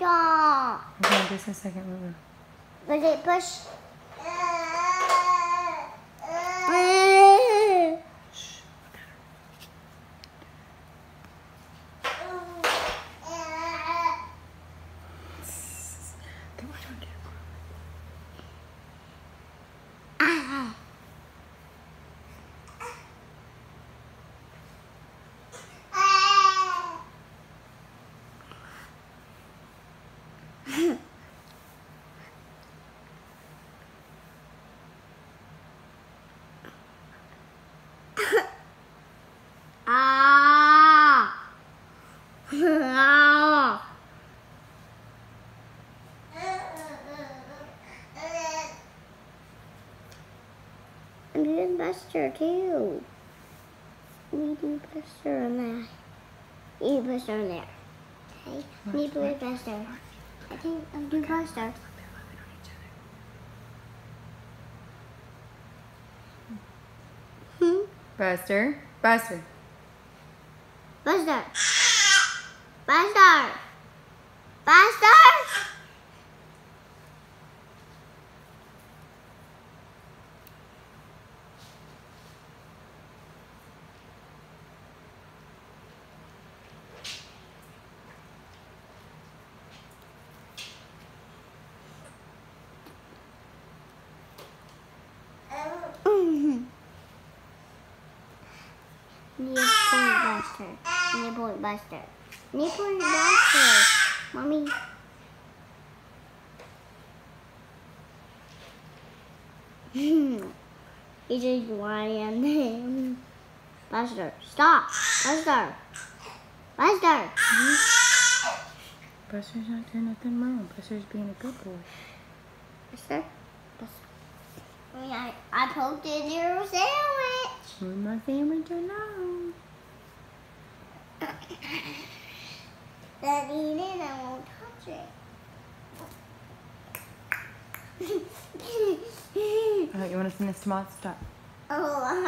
Okay, just a second, Lulu. Was it push? Ah. Ah. And then Buster too. We do Buster on there. You do Buster on there. Okay. Me do Buster. I think I'll do Buster. Hmm. Buster. Buster. Buster. Buster. Buster. Newport Buster. Newport Buster. Newport Buster. Mommy. He's just lying. Buster, stop. Buster. Buster. Mm-hmm. Buster's not doing nothing wrong. Buster's being a good boy. Buster. Buster. I, mean, I, I poked in your sandwich. Move my sandwich along. Then eat it, I won't touch it. Alright, you want to send this to Mom? Stop. oh,